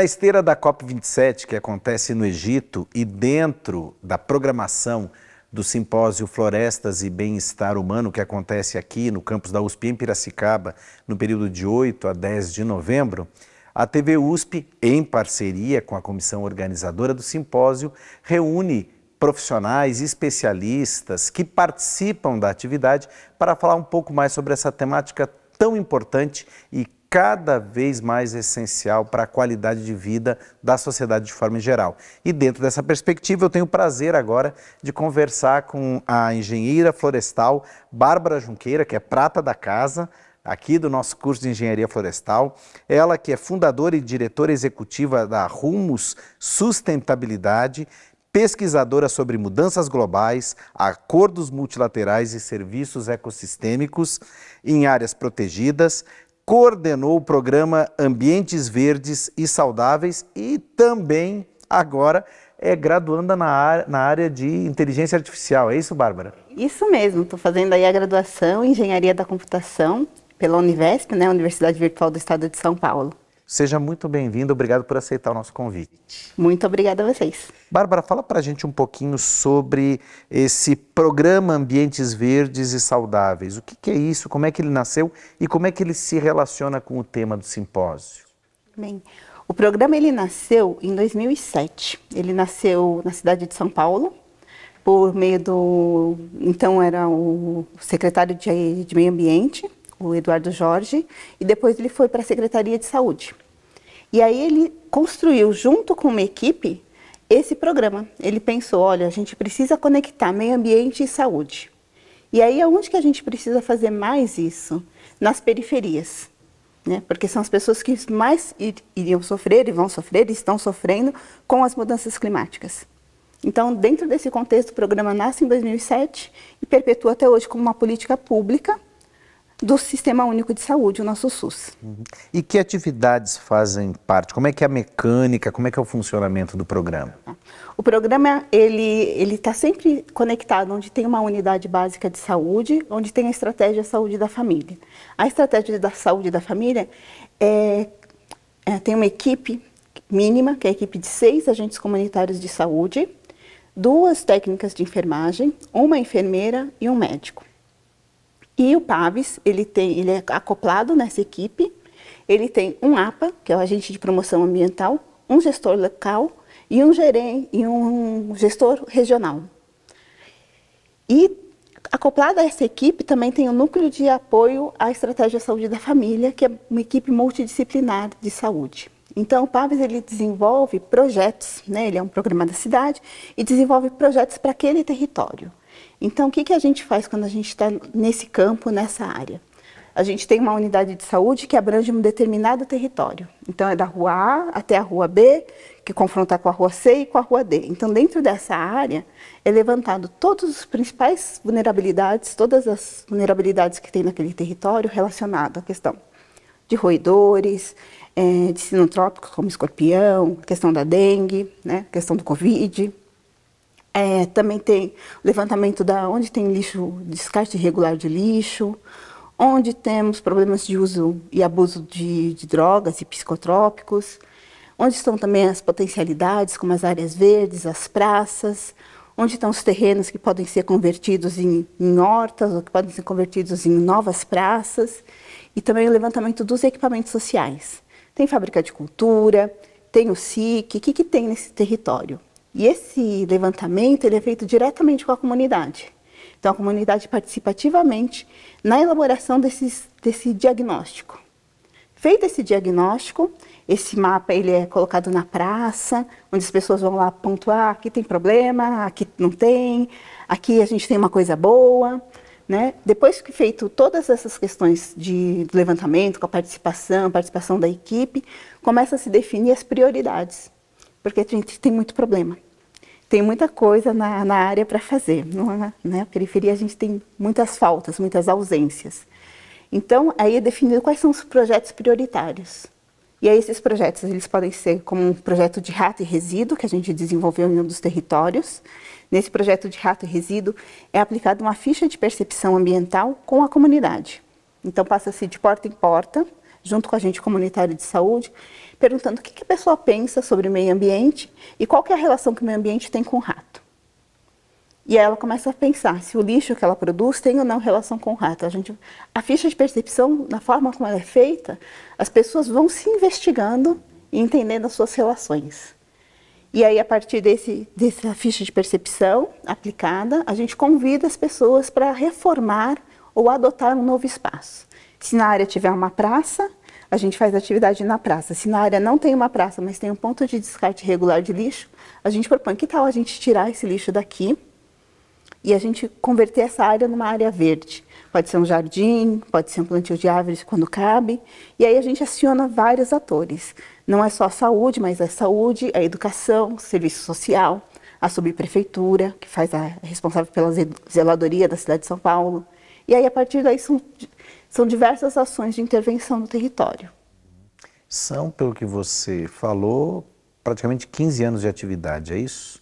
Na esteira da COP27, que acontece no Egito, e dentro da programação do simpósio Florestas e Bem-Estar Humano, que acontece aqui no campus da USP em Piracicaba, no período de 8 a 10 de novembro, a TV USP, em parceria com a comissão organizadora do simpósio, reúne profissionais, especialistas que participam da atividade para falar um pouco mais sobre essa temática tão importante e cada vez mais essencial para a qualidade de vida da sociedade de forma geral. E dentro dessa perspectiva, eu tenho o prazer agora de conversar com a engenheira florestal Bárbara Junqueira, que é prata da casa, aqui do nosso curso de Engenharia Florestal. Ela que é fundadora e diretora executiva da Rumos Sustentabilidade, pesquisadora sobre mudanças globais, acordos multilaterais e serviços ecossistêmicos em áreas protegidas, coordenou o programa Ambientes Verdes e Saudáveis e também agora é graduanda na área, na área de inteligência artificial. É isso, Bárbara? Isso mesmo. Estou fazendo aí a graduação em Engenharia da Computação pela Univesp, né, Universidade Virtual do Estado de São Paulo. Seja muito bem-vindo, obrigado por aceitar o nosso convite. Muito obrigada a vocês. Bárbara, fala para a gente um pouquinho sobre esse programa Ambientes Verdes e Saudáveis. O que, que, é isso, como é que ele nasceu e como é que ele se relaciona com o tema do simpósio? Bem, o programa ele nasceu em 2007. Ele nasceu na cidade de São Paulo, por meio do... Então era o secretário de, de Meio Ambiente, o Eduardo Jorge, e depois ele foi para a Secretaria de Saúde. E aí ele construiu, junto com uma equipe, esse programa. Ele pensou, olha, a gente precisa conectar meio ambiente e saúde. E aí aonde que a gente precisa fazer mais isso? Nas periferias. Né? Porque são as pessoas que mais iriam sofrer e vão sofrer e estão sofrendo com as mudanças climáticas. Então, dentro desse contexto, o programa nasce em 2007 e perpetua até hoje como uma política pública do Sistema Único de Saúde, o nosso SUS. Uhum. E que atividades fazem parte? Como é que é a mecânica, como é que é o funcionamento do programa? O programa, ele ele está sempre conectado onde tem uma unidade básica de saúde, onde tem a estratégia saúde da família. A estratégia da saúde da família é, é, tem uma equipe mínima, que é a equipe de seis agentes comunitários de saúde, duas técnicas de enfermagem, uma enfermeira e um médico. E o PAVES, ele, tem, ele é acoplado nessa equipe, ele tem um APA, que é o agente de promoção ambiental, um gestor local e um gerente e um gestor regional. E acoplado a essa equipe também tem o um núcleo de apoio à estratégia saúde da família, que é uma equipe multidisciplinar de saúde. Então, o PAVES ele desenvolve projetos, né? ele é um programa da cidade, e desenvolve projetos para aquele território. Então, o que, que a gente faz quando a gente está nesse campo, nessa área? A gente tem uma unidade de saúde que abrange um determinado território. Então, é da rua A até a rua B, que confronta com a rua C e com a rua D. Então, dentro dessa área, é levantado todas as principais vulnerabilidades, todas as vulnerabilidades que tem naquele território relacionado à questão de roedores, é, de sinotrópicos como escorpião, questão da dengue, né, questão do Covid, é, também tem levantamento da onde tem lixo, descarte irregular de lixo, onde temos problemas de uso e abuso de, de drogas e psicotrópicos, onde estão também as potencialidades, como as áreas verdes, as praças, onde estão os terrenos que podem ser convertidos em, em hortas ou que podem ser convertidos em novas praças, e também o levantamento dos equipamentos sociais. Tem fábrica de cultura, tem o SIC, o que, que tem nesse território? E esse levantamento ele é feito diretamente com a comunidade. Então, a comunidade participa ativamente na elaboração desses, desse diagnóstico. Feito esse diagnóstico, esse mapa ele é colocado na praça, onde as pessoas vão lá pontuar, aqui tem problema, aqui não tem, aqui a gente tem uma coisa boa. Né? Depois que feito todas essas questões de levantamento, com a participação, participação da equipe, começa a se definir as prioridades porque a gente tem muito problema. Tem muita coisa na, na área para fazer. Não é, né? periferia a gente tem muitas faltas, muitas ausências. Então, aí é definido quais são os projetos prioritários. E aí esses projetos, eles podem ser como um projeto de rato e resíduo, que a gente desenvolveu em um dos territórios. Nesse projeto de rato e resíduo, é aplicada uma ficha de percepção ambiental com a comunidade. Então, passa-se de porta em porta, junto com a gente comunitário de saúde, perguntando o que, que a pessoa pensa sobre o meio ambiente e qual é a relação que o meio ambiente tem com o rato. E aí ela começa a pensar se o lixo que ela produz tem ou não relação com o rato. A, gente, a ficha de percepção, na forma como ela é feita, as pessoas vão se investigando e entendendo as suas relações. E aí, a partir desse, dessa ficha de percepção aplicada, a gente convida as pessoas para reformar ou adotar um novo espaço. Se na área tiver uma praça, a gente faz atividade na praça. Se na área não tem uma praça, mas tem um ponto de descarte regular de lixo, a gente propõe que tal a gente tirar esse lixo daqui e a gente converter essa área numa área verde. Pode ser um jardim, pode ser um plantio de árvores quando cabe. E aí a gente aciona vários atores. Não é só a saúde, mas a saúde, a educação, serviço social, a subprefeitura, que faz a é responsável pela zeladoria da cidade de São Paulo. E aí, a partir daí, são, são diversas ações de intervenção no território. São, pelo que você falou, praticamente 15 anos de atividade, é isso?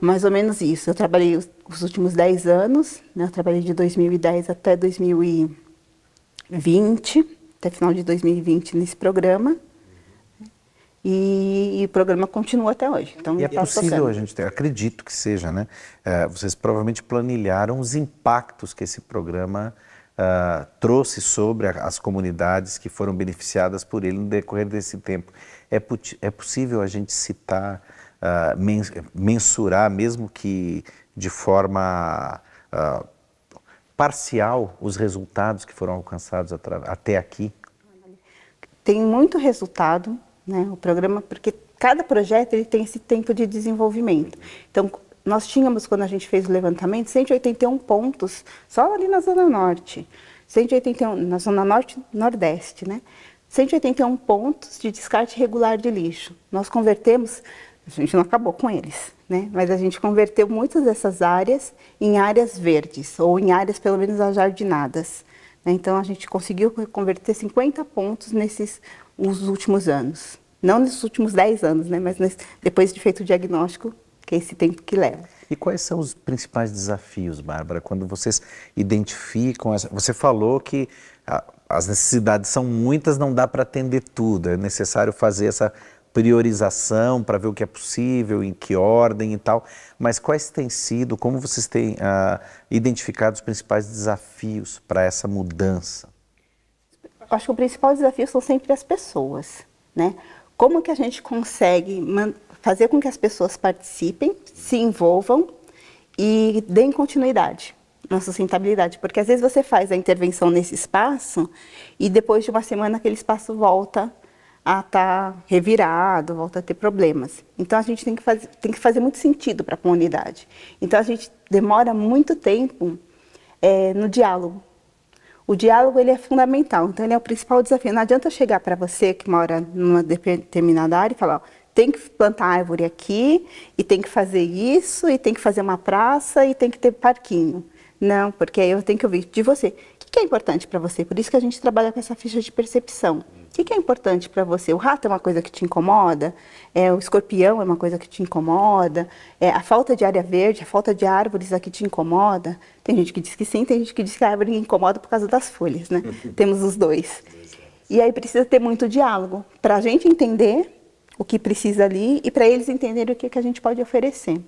Mais ou menos isso. Eu trabalhei os últimos 10 anos, né? eu trabalhei de 2010 até 2020, até final de 2020 nesse programa. E, e, o programa continua até hoje. Então, e é possível tocando. a gente ter, acredito que seja, né? É, vocês provavelmente planilharam os impactos que esse programa uh, trouxe sobre as comunidades que foram beneficiadas por ele no decorrer desse tempo. É, é possível a gente citar, uh, mensurar, mesmo que de forma uh, parcial, os resultados que foram alcançados até aqui? Tem muito resultado né? O programa, porque cada projeto ele tem esse tempo de desenvolvimento. Então, nós tínhamos, quando a gente fez o levantamento, 181 pontos só ali na Zona Norte. 181, na Zona Norte Nordeste, né? 181 pontos de descarte regular de lixo. Nós convertemos, a gente não acabou com eles, né? mas a gente converteu muitas dessas áreas em áreas verdes, ou em áreas pelo menos ajardinadas. Né? Então a gente conseguiu converter 50 pontos nesses os últimos anos. Não nos últimos 10 anos, né, mas nesse, depois de feito o diagnóstico, que é esse tempo que leva. E quais são os principais desafios, Bárbara, quando vocês identificam? Essa, você falou que a, as necessidades são muitas, não dá para atender tudo, é necessário fazer essa priorização para ver o que é possível, em que ordem e tal. Mas quais têm sido, como vocês têm uh, identificado os principais desafios para essa mudança? acho que o principal desafio são sempre as pessoas, né? Como que a gente consegue fazer com que as pessoas participem, se envolvam e deem continuidade na sustentabilidade, porque às vezes você faz a intervenção nesse espaço e depois de uma semana aquele espaço volta a estar tá revirado, volta a ter problemas. Então a gente tem que fazer, tem que fazer muito sentido para a comunidade. Então a gente demora muito tempo é, no diálogo o diálogo ele é fundamental, então ele é o principal desafio. Não adianta chegar para você que mora numa determinada área e falar, ó, tem que plantar árvore aqui, e tem que fazer isso, e tem que fazer uma praça, e tem que ter parquinho. Não, porque aí eu tenho que ouvir de você. O que é importante para você? Por isso que a gente trabalha com essa ficha de percepção. O que, é importante para você? O rato é uma coisa que te incomoda? É, o escorpião é uma coisa que te incomoda? É, a falta de área verde, a falta de árvores aqui te incomoda? Tem gente que diz que sim, tem gente que diz que a árvore incomoda por causa das folhas, né? Temos os dois. E aí precisa ter muito diálogo para a gente entender o que precisa ali e para eles entenderem o que, que a gente pode oferecer.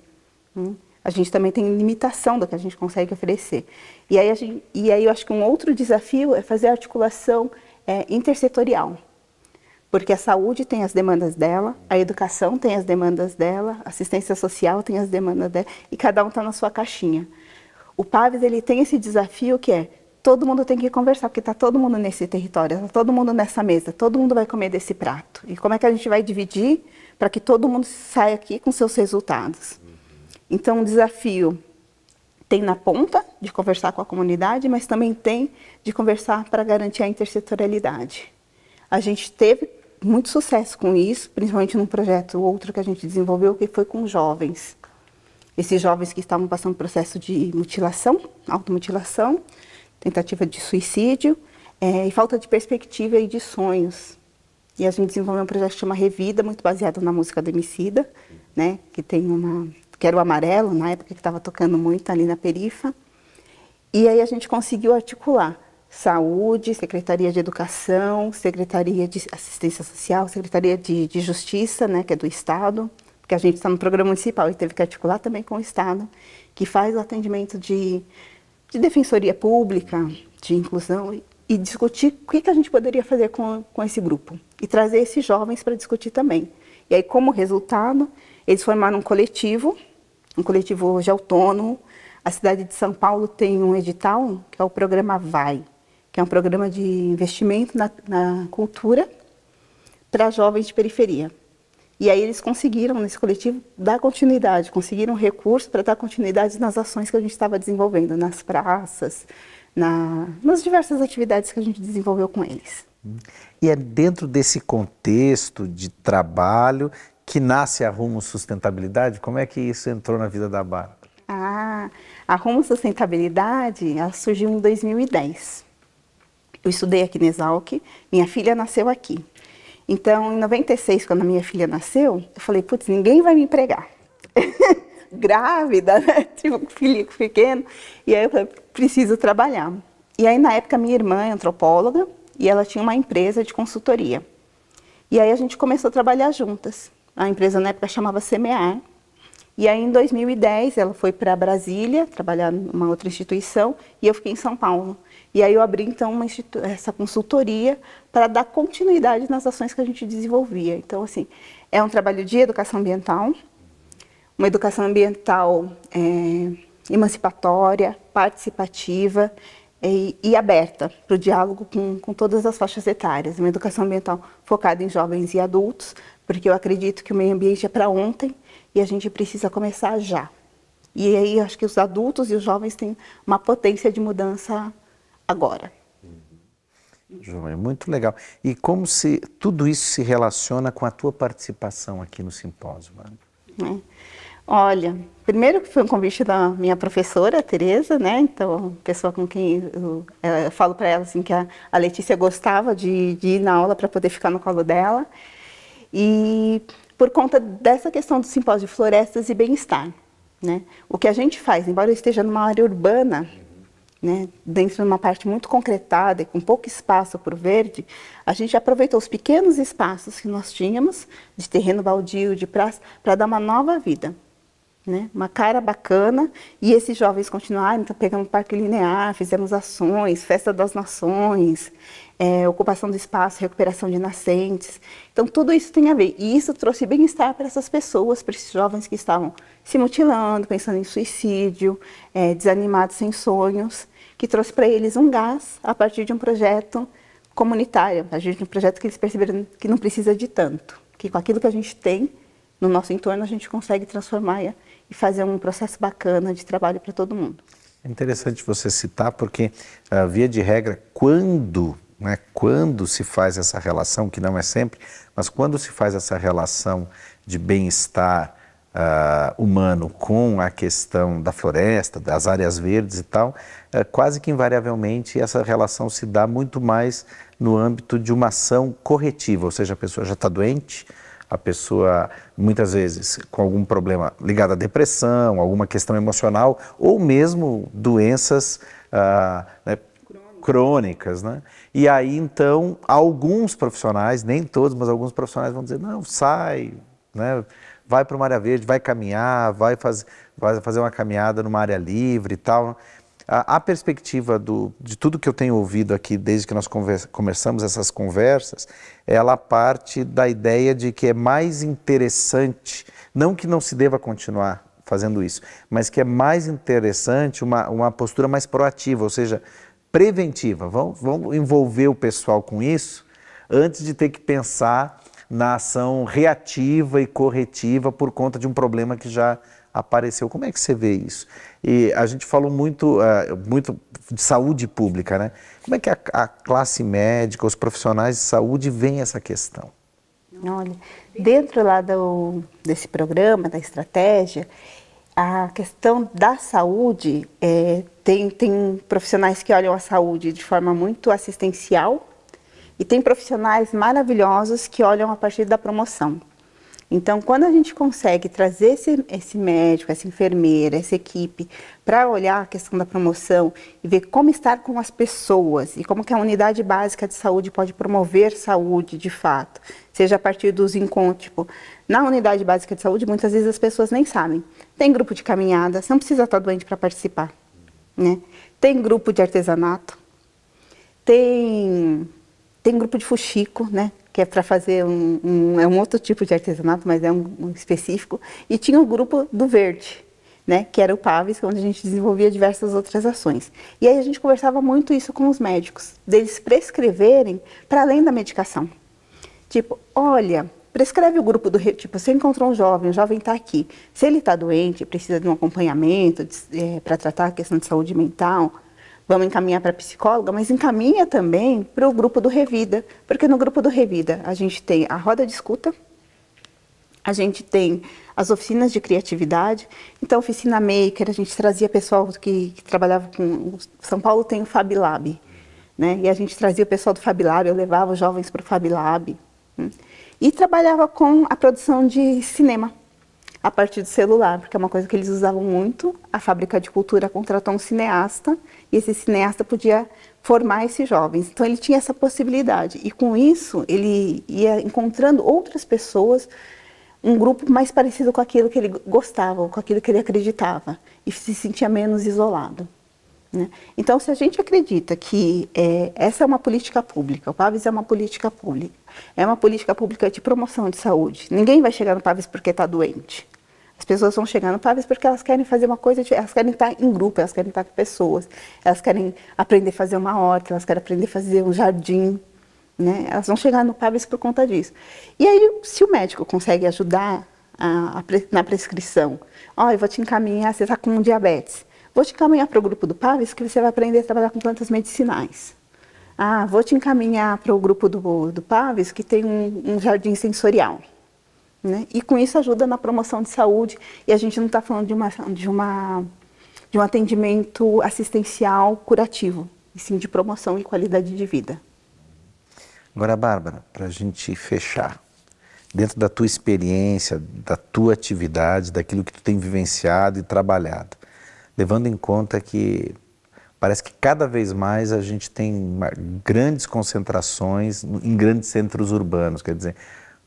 Hum? A gente também tem limitação do que a gente consegue oferecer. E aí, gente, e aí eu acho que um outro desafio é fazer a articulação é, intersetorial, porque a saúde tem as demandas dela, a educação tem as demandas dela, a assistência social tem as demandas dela, e cada um está na sua caixinha. O PAVES ele tem esse desafio que é todo mundo tem que conversar, porque está todo mundo nesse território, está todo mundo nessa mesa, todo mundo vai comer desse prato. E como é que a gente vai dividir para que todo mundo saia aqui com seus resultados? Então, o desafio tem na ponta de conversar com a comunidade, mas também tem de conversar para garantir a intersetorialidade. A gente teve muito sucesso com isso, principalmente num projeto outro que a gente desenvolveu, que foi com jovens. Esses jovens que estavam passando processo de mutilação, automutilação, tentativa de suicídio é, e falta de perspectiva e de sonhos. E a gente desenvolveu um projeto que chama Revida, muito baseado na música do Emicida, né, que tem uma que era o amarelo, na época que estava tocando muito ali na perifa. E aí a gente conseguiu articular Saúde, Secretaria de Educação, Secretaria de Assistência Social, Secretaria de, de Justiça, né, que é do Estado, porque a gente está no programa municipal e teve que articular também com o Estado, que faz o atendimento de, de defensoria pública, de inclusão, e discutir o que, a gente poderia fazer com, com esse grupo. E trazer esses jovens para discutir também. E aí, como resultado, eles formaram um coletivo, um coletivo hoje autônomo. A cidade de São Paulo tem um edital, que é o programa VAI, que é um programa de investimento na, na cultura para jovens de periferia. E aí eles conseguiram, nesse coletivo, dar continuidade, conseguiram recursos para dar continuidade nas ações que a gente estava desenvolvendo, nas praças, na, nas diversas atividades que a gente desenvolveu com eles. E é dentro desse contexto de trabalho que nasce a Rumo Sustentabilidade? Como é que isso entrou na vida da Bárbara? Ah, a Rumo Sustentabilidade ela surgiu em 2010. Eu estudei aqui na Exalc, minha filha nasceu aqui. Então, em 96, quando a minha filha nasceu, eu falei, putz, ninguém vai me empregar. Grávida, né? Tipo, filho pequeno. E aí eu falei, preciso trabalhar. E aí, na época, minha irmã é antropóloga e ela tinha uma empresa de consultoria. E aí a gente começou a trabalhar juntas. A empresa na época chamava Semear. E aí em 2010 ela foi para Brasília trabalhar numa outra instituição e eu fiquei em São Paulo. E aí eu abri então essa consultoria para dar continuidade nas ações que a gente desenvolvia. Então assim, é um trabalho de educação ambiental, uma educação ambiental é, emancipatória, participativa e, e aberta para o diálogo com, com todas as faixas etárias. Uma educação ambiental focada em jovens e adultos, porque eu acredito que o meio ambiente é para ontem e a gente precisa começar já. E aí acho que os adultos e os jovens têm uma potência de mudança agora. João, é muito legal. E como se tudo isso se relaciona com a tua participação aqui no simpósio? É. Olha, primeiro que foi um convite da minha professora, Tereza, né? Então, pessoa com quem eu, eu falo para ela assim que a, a Letícia gostava de, de ir na aula para poder ficar no colo dela. E por conta dessa questão do simpósio de florestas e bem-estar, né? O que a gente faz, embora eu esteja numa área urbana, né, dentro de uma parte muito concretada e com pouco espaço para o verde, a gente aproveitou os pequenos espaços que nós tínhamos, de terreno baldio, de praça, para dar uma nova vida né? uma cara bacana, e esses jovens continuaram, então pegamos parque linear, fizemos ações, festa das nações, é, ocupação do espaço, recuperação de nascentes. Então tudo isso tem a ver, e isso trouxe bem-estar para essas pessoas, para esses jovens que estavam se mutilando, pensando em suicídio, é, desanimados, sem sonhos, que trouxe para eles um gás a partir de um projeto comunitário, a partir de um projeto que eles perceberam que não precisa de tanto, que com aquilo que a gente tem no nosso entorno a gente consegue transformar e fazer um processo bacana de trabalho para todo mundo. É interessante você citar, porque, uh, via de regra, quando, né, quando se faz essa relação, que não é sempre, mas quando se faz essa relação de bem-estar uh, humano com a questão da floresta, das áreas verdes e tal, quase que invariavelmente essa relação se dá muito mais no âmbito de uma ação corretiva, ou seja, a pessoa já está doente, a pessoa muitas vezes com algum problema ligado à depressão, alguma questão emocional ou mesmo doenças ah, né, crônicas, né? E aí então alguns profissionais, nem todos, mas alguns profissionais vão dizer não, sai, né? Vai para uma área verde, vai caminhar, vai, faz, vai fazer uma caminhada numa área livre e tal. A, a perspectiva do, de tudo que eu tenho ouvido aqui desde que nós conversa, começamos essas conversas, ela parte da ideia de que é mais interessante, não que não se deva continuar fazendo isso, mas que é mais interessante uma, uma postura mais proativa, ou seja, preventiva. Vamos, vamos envolver o pessoal com isso antes de ter que pensar na ação reativa e corretiva por conta de um problema que já apareceu. Como é que você vê isso? E a gente falou muito, uh, muito de saúde pública, né? Como é que a, a, classe médica, os profissionais de saúde veem essa questão? Olha, dentro lá do, desse programa, da estratégia, a questão da saúde, é, tem, tem profissionais que olham a saúde de forma muito assistencial e tem profissionais maravilhosos que olham a partir da promoção. Então, quando a gente consegue trazer esse, esse médico, essa enfermeira, essa equipe para olhar a questão da promoção e ver como estar com as pessoas e como que a unidade básica de saúde pode promover saúde de fato, seja a partir dos encontros, tipo, na unidade básica de saúde, muitas vezes as pessoas nem sabem. Tem grupo de caminhada, você não precisa estar doente para participar, né? Tem grupo de artesanato, tem tem grupo de fuxico, né? que é para fazer um, um, é um outro tipo de artesanato, mas é um, um, específico. E tinha o grupo do verde, né, que era o PAVES, onde a gente desenvolvia diversas outras ações. E aí a gente conversava muito isso com os médicos, deles prescreverem para além da medicação. Tipo, olha, prescreve o grupo do tipo, você encontrou um jovem, o jovem está aqui. Se ele está doente, precisa de um acompanhamento é, para tratar a questão de saúde mental, vamos encaminhar para a psicóloga, mas encaminha também para o grupo do Revida, porque no grupo do Revida a gente tem a roda de escuta, a gente tem as oficinas de criatividade, então oficina maker, a gente trazia pessoal que, que trabalhava com, São Paulo tem o Fab Lab, né, e a gente trazia o pessoal do Fab Lab, eu levava os jovens para o Fab Lab, né, e trabalhava com a produção de cinema, a partir do celular, porque é uma coisa que eles usavam muito. A fábrica de cultura contratou um cineasta e esse cineasta podia formar esses jovens. Então ele tinha essa possibilidade e com isso ele ia encontrando outras pessoas, um grupo mais parecido com aquilo que ele gostava, com aquilo que ele acreditava e se sentia menos isolado. Né? Então, se a gente acredita que é, essa é uma política pública, o PAVES é uma política pública, é uma política pública de promoção de saúde, ninguém vai chegar no PAVES porque está doente. As pessoas vão chegando para porque elas querem fazer uma coisa, elas querem estar em grupo, elas querem estar com pessoas, elas querem aprender a fazer uma horta, elas querem aprender a fazer um jardim, né? Elas vão chegar no Paves por conta disso. E aí, se o médico consegue ajudar a, a, na prescrição, ó, oh, eu vou te encaminhar, você está com diabetes, vou te encaminhar para o grupo do Paves que você vai aprender a trabalhar com plantas medicinais. Ah, vou te encaminhar para o grupo do, do Paves que tem um, um jardim sensorial. Né? E com isso ajuda na promoção de saúde. E a gente não está falando de, uma, de, uma, de um atendimento assistencial curativo, e sim de promoção e qualidade de vida. Agora, Bárbara, para a gente fechar, dentro da tua experiência, da tua atividade, daquilo que tu tem vivenciado e trabalhado, levando em conta que parece que cada vez mais a gente tem grandes concentrações em grandes centros urbanos, quer dizer,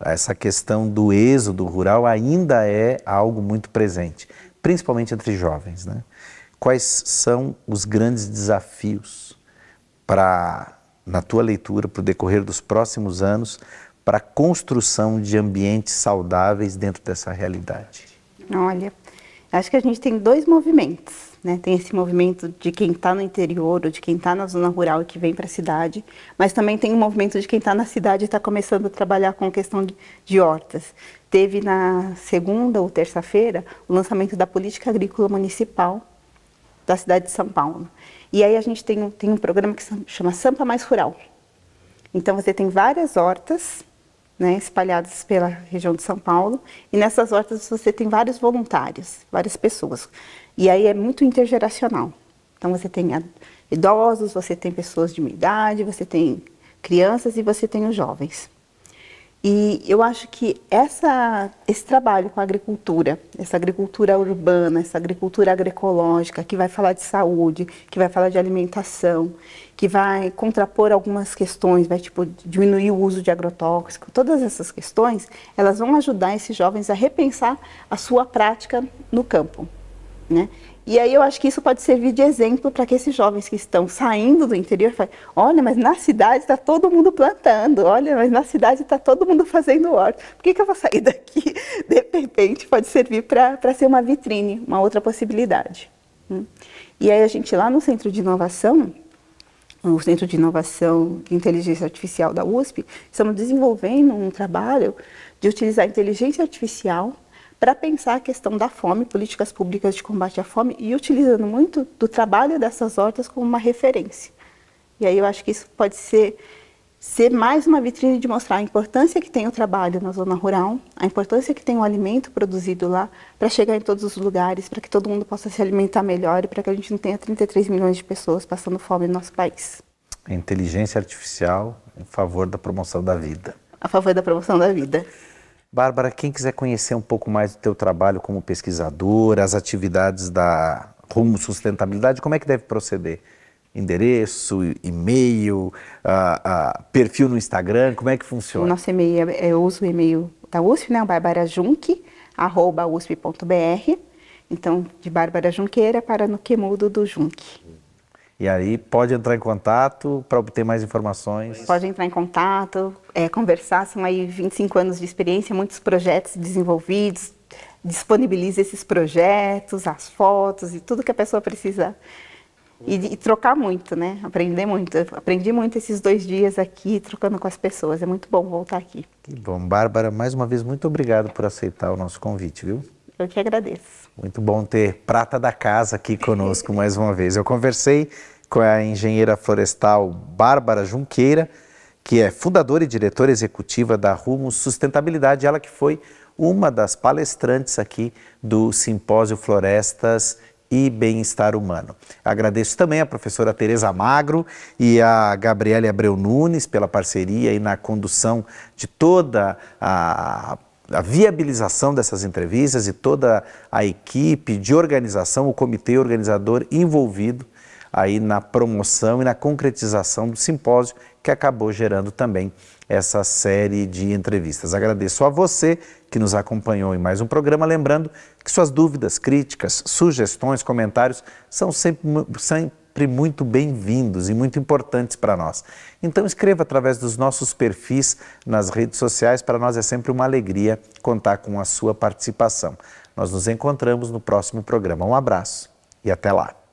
essa questão do êxodo rural ainda é algo muito presente, principalmente entre jovens. Né? Quais são os grandes desafios para, na tua leitura, para o decorrer dos próximos anos, para a construção de ambientes saudáveis dentro dessa realidade? Olha, acho que a gente tem dois movimentos. Né? Tem esse movimento de quem está no interior ou de quem está na zona rural e que vem para a cidade, mas também tem o um movimento de quem está na cidade e está começando a trabalhar com questão de, de hortas. Teve na segunda ou terça-feira o lançamento da Política Agrícola Municipal da cidade de São Paulo. E aí a gente tem, tem um programa que chama Sampa Mais Rural. Então você tem várias hortas né, espalhadas pela região de São Paulo, e nessas hortas você tem vários voluntários, várias pessoas. E aí é muito intergeracional. Então você tem idosos, você tem pessoas de minha idade, você tem crianças e você tem os jovens. E eu acho que essa, esse trabalho com a agricultura, essa agricultura urbana, essa agricultura agroecológica, que vai falar de saúde, que vai falar de alimentação, que vai contrapor algumas questões, vai tipo, diminuir o uso de agrotóxico, todas essas questões, elas vão ajudar esses jovens a repensar a sua prática no campo. Né? E aí eu acho que isso pode servir de exemplo para que esses jovens que estão saindo do interior falem, olha, mas na cidade está todo mundo plantando, olha, mas na cidade está todo mundo fazendo horta. Por que, que eu vou sair daqui? De repente pode servir para ser uma vitrine, uma outra possibilidade. Hum. E aí a gente lá no Centro de Inovação, o Centro de Inovação de Inteligência Artificial da USP, estamos desenvolvendo um trabalho de utilizar a inteligência artificial para pensar a questão da fome, políticas públicas de combate à fome e utilizando muito do trabalho dessas hortas como uma referência. E aí eu acho que isso pode ser ser mais uma vitrine de mostrar a importância que tem o trabalho na zona rural, a importância que tem o alimento produzido lá para chegar em todos os lugares, para que todo mundo possa se alimentar melhor e para que a gente não tenha 33 milhões de pessoas passando fome no nosso país. A inteligência artificial em favor da promoção da vida. A favor da promoção da vida. Bárbara, quem quiser conhecer um pouco mais do teu trabalho como pesquisadora, as atividades da Rumo Sustentabilidade, como é que deve proceder? Endereço, e-mail, uh, uh, perfil no Instagram, como é que funciona? O nosso e-mail, é, eu uso o e-mail da USP, né, barbarajunk.usp.br, então de Bárbara Junqueira para no que mudo do Junk. E aí pode entrar em contato para obter mais informações? Pode entrar em contato, é, conversar, são aí 25 anos de experiência, muitos projetos desenvolvidos, disponibiliza esses projetos, as fotos e tudo que a pessoa precisa. E, e, trocar muito, né? Aprender muito. aprendi muito esses dois dias aqui, trocando com as pessoas. É muito bom voltar aqui. Que bom. Bárbara, mais uma vez, muito obrigado por aceitar o nosso convite, viu? Eu que agradeço. Muito bom ter prata da casa aqui conosco mais uma vez. Eu conversei com a engenheira florestal Bárbara Junqueira, que é fundadora e diretora executiva da Rumo Sustentabilidade, ela que foi uma das palestrantes aqui do Simpósio Florestas e Bem-Estar Humano. Agradeço também a professora Tereza Magro e a Gabriele Abreu Nunes pela parceria e na condução de toda a a viabilização dessas entrevistas e toda a equipe de organização, o comitê organizador envolvido aí na promoção e na concretização do simpósio que acabou gerando também essa série de entrevistas. Agradeço a você que nos acompanhou em mais um programa, lembrando que suas dúvidas, críticas, sugestões, comentários são sempre, sempre muito bem-vindos e muito importantes para nós. Então escreva através dos nossos perfis nas redes sociais, para nós é sempre uma alegria contar com a sua participação. Nós nos encontramos no próximo programa. Um abraço e até lá.